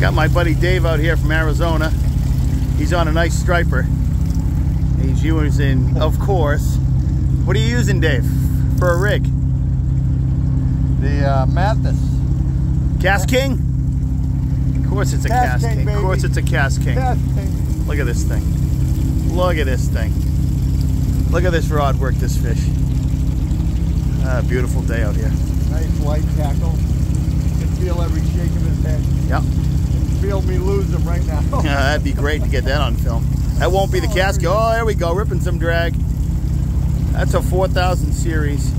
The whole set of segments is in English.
Got my buddy Dave out here from Arizona. He's on a nice striper. He's using, of course, what are you using, Dave, for a rig? The uh, Mathis. KastKing? Of course it's a KastKing, King. Of course it's a KastKing. Cast King. Look at this thing. Look at this thing. Look at this rod work this fish. Ah, beautiful day out here. Nice light tackle. You can feel every shake of his head. Yep. Feel me lose him right now. Yeah, that'd be great to get that on film. That won't be the Oh, casket. there. Oh, there we go, ripping some drag. That's a 4000 series.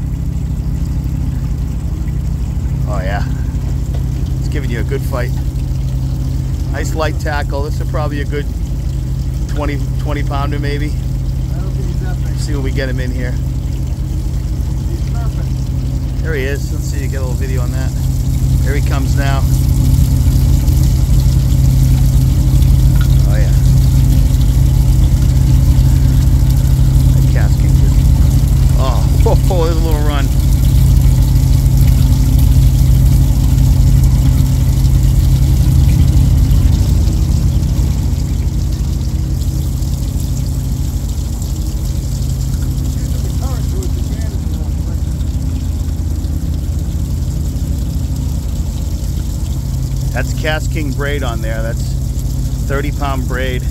Oh yeah, it's giving you a good fight. Nice light tackle. This is probably a good 20, 20 pounder maybe. I don't think he's that big. See what we get him in here. There he is. Let's see, you get a little video on that. Here he comes now. Oh yeah. That KastKing just. Oh, oh, there's a little run. Using the current to his advantage a little bit. That's KastKing braid on there. That's 30 pound braid.